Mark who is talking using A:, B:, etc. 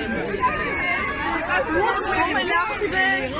A: Kom en se bij.